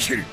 킬.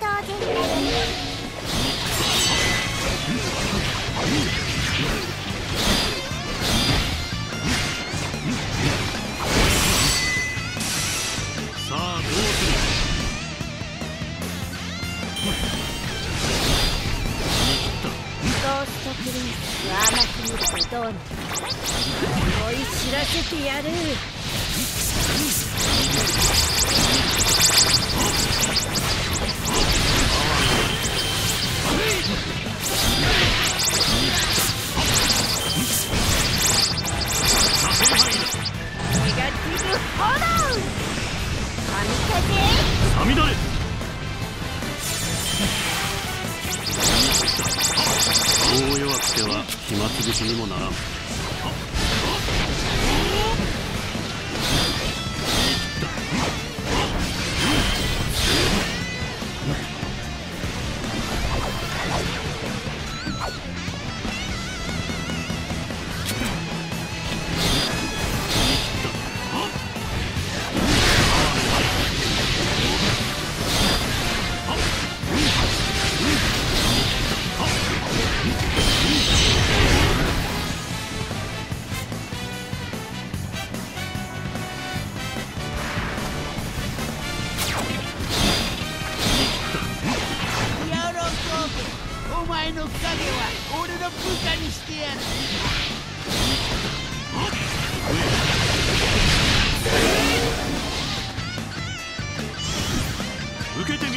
当然だよ。ねリンスは甘く見るとどうなる思い知らせてやる。神風さみだれ大弱くては暇つぶしにもならん。受けてみ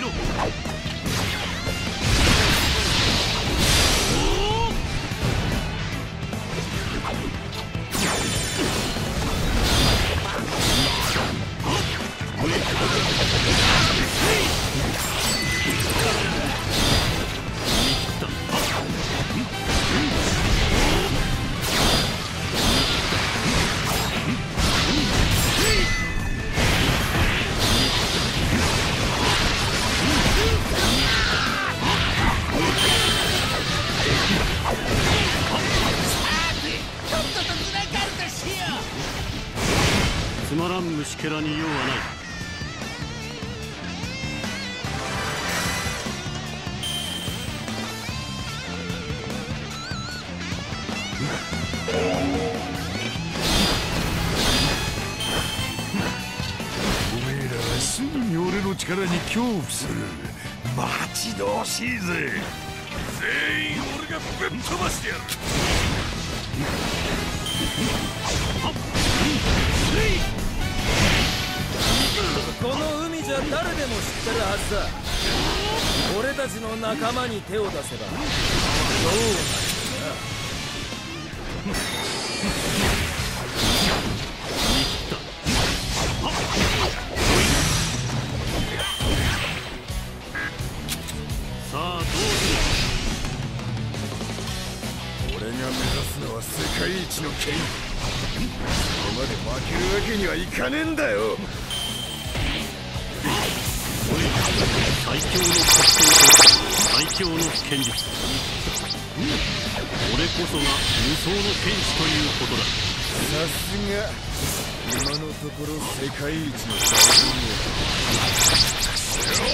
けらに用はない。力に恐怖する。待ち遠しいぜ。全員俺がぶっ飛ばしてやるこの海じゃ誰でも知ってるはずだ。俺たちの仲間に手を出せばどうなる？さあどうす俺が目指すのは世界一の剣。そこまで負けるわけにはいかねえんだよ。最強の剣術俺こそが無双の剣士ということださすが今のところ世界一の大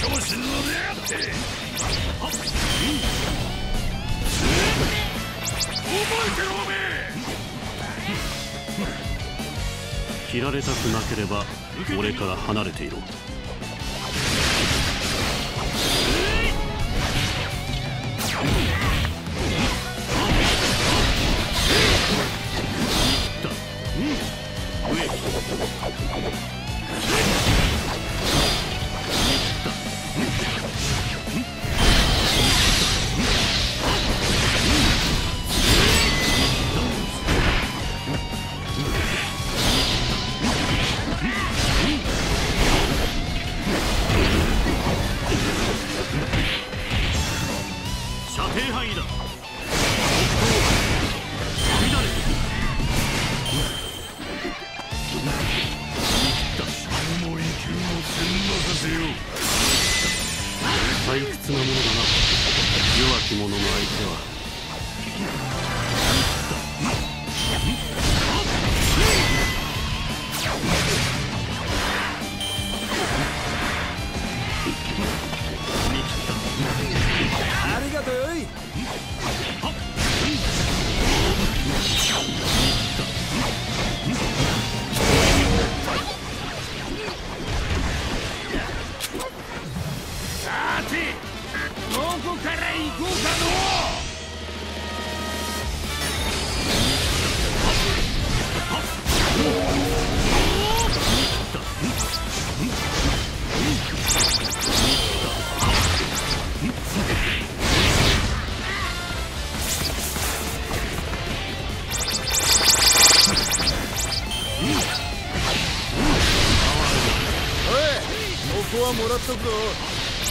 調子に乗りやがって覚えてろおめえ切られたくなければ俺から離れていろ射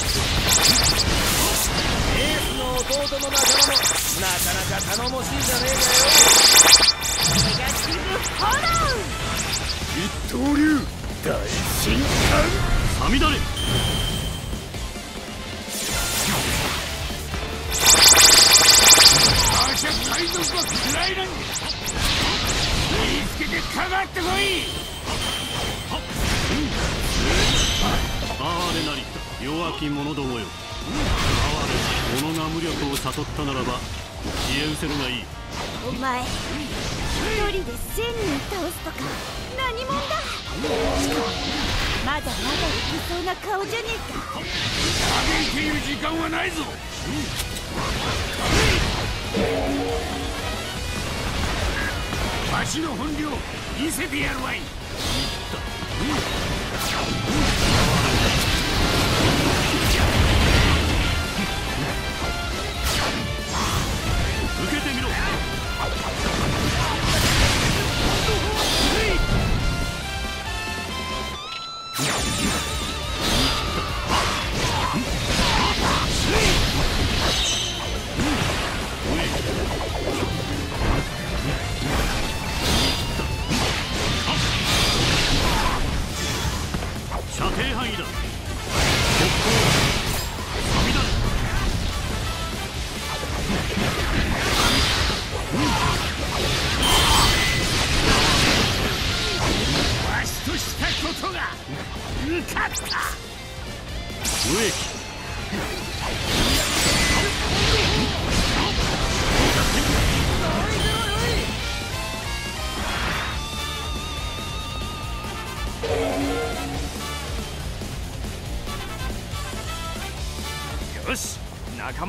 スの弟の仲間もなかなか頼もしいじゃね一刀流大進さみだれあしゃ海賊は嫌いなんだ。見つけてかかってこい。弱き者どもよ。哀れ者が無力を悟ったならば消え失せるがい。いお前一人で千人倒すとか何者だ？まだまだいけそうな顔じゃねえか。嘆いている時間はないぞ。わしの本領見せてやるわい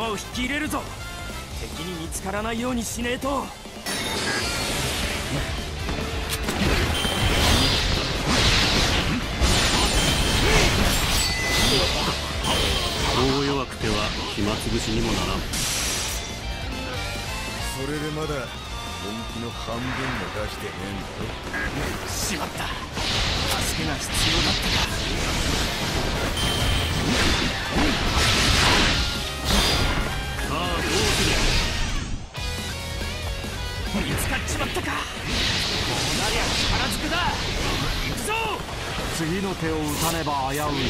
を引き入れるぞ。敵に見つからないようにしねえと。そう弱くては暇つぶしにもならん。それでまだ本気の半分も出してねえん。だしまった助けが必要だったかあどうする?見つかっちまったか。こうなりゃ力ずくだ。行くぞ!次の手を打たねば危うい。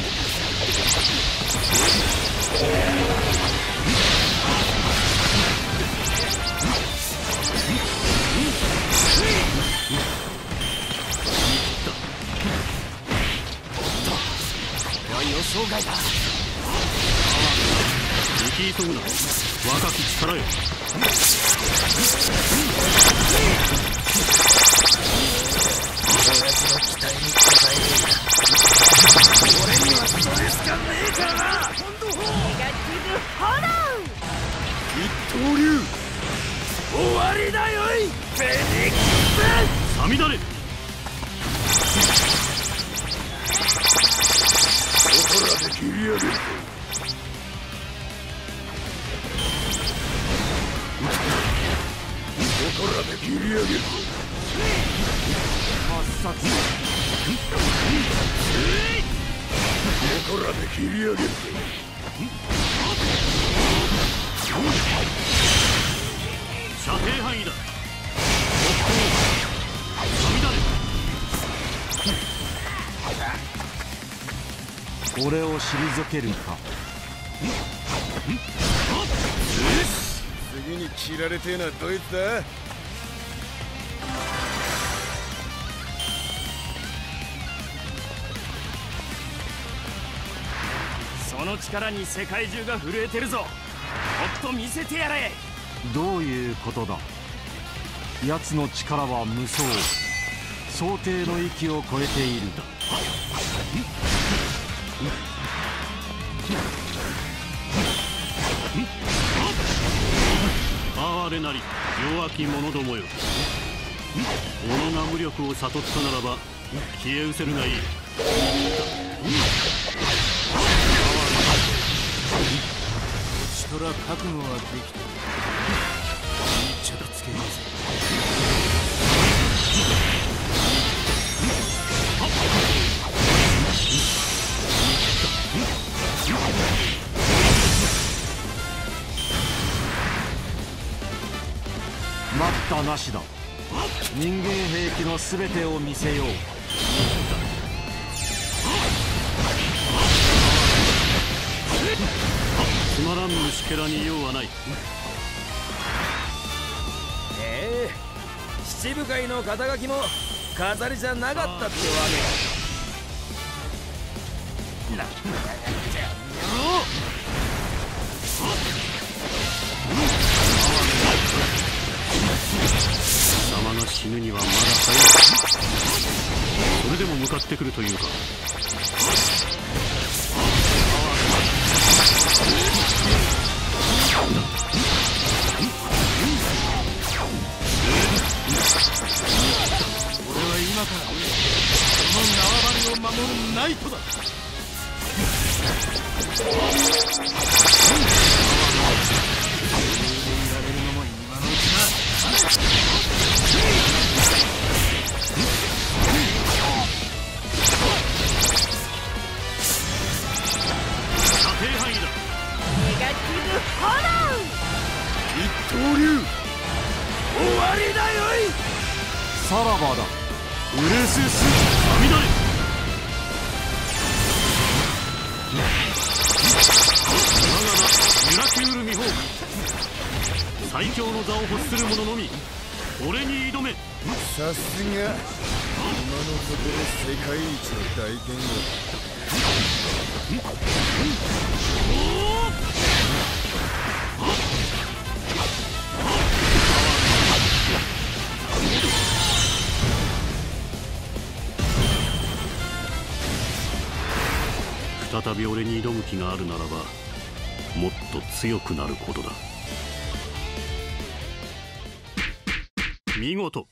いよいよ障害だ生き急ぐな若き力よの期待に応えよ。うか俺にはそれしかねえからなネガティブホロ一刀流終わりだよいフェニックスさみだれここらで切り上げるらで切り上げる抹殺ここらで切り上げる射程範囲だ特攻さみだれ俺を退けるか。に切られてえのはどいつだ。その力に世界中が震えてるぞ。もっと見せてやれ。どういうことだ？奴の力は無双。想定の域を超えているあれなり弱き者どもよ。己が無力を悟ったならば消え失せるがいい。こちとら覚悟はできた。待ったなしだ。人間兵器の全てを見せよう。つまらん虫けらに用はない。ええ七部会の肩書きも飾りじゃなかったってわけだ貴様が死ぬにはまだ早い。それでも向かってくるというか。俺は今からこの縄張りを守るナイトだ。一刀流終わりだよいさらばだ。ウルススさみだれ我が。名ユラキュールミホーク最強の座を欲する者のみ俺に挑めさすが。今のところ世界一の大剣だ再び俺に挑む気があるならばもっと強くなることだ。見事。